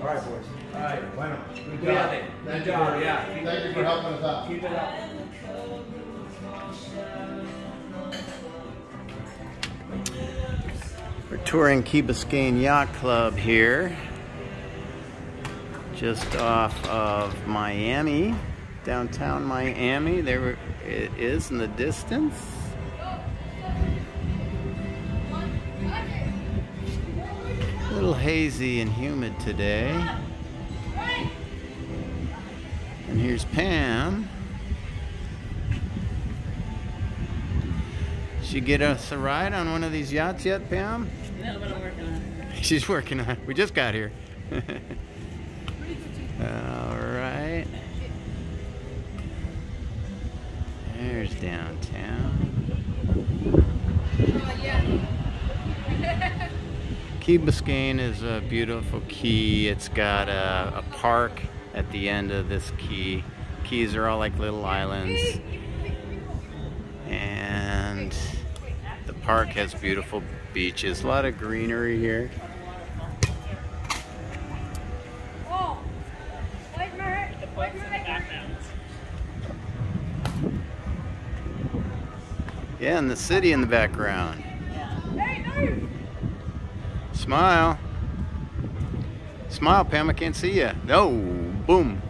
All right, boys. All right. Bueno. Good job. Good job. Yeah. Keep Thank it- you for helping us out. Keep it up. We're touring Key Biscayne Yacht Club here, just off of Miami, downtown Miami. There it is in the distance. Hazy and humid today. And here's Pam. Did you get us a ride on one of these yachts yet, Pam? No, but I'm working on it. She's working on it. We just got here. All right. There's downtown. Key Biscayne is a beautiful key. It's got a, a park at the end of this key. Keys are all like little islands. And the park has beautiful beaches. A lot of greenery here. Yeah, and the city in the background. Smile. Smile, Pam, I can't see you. No, boom.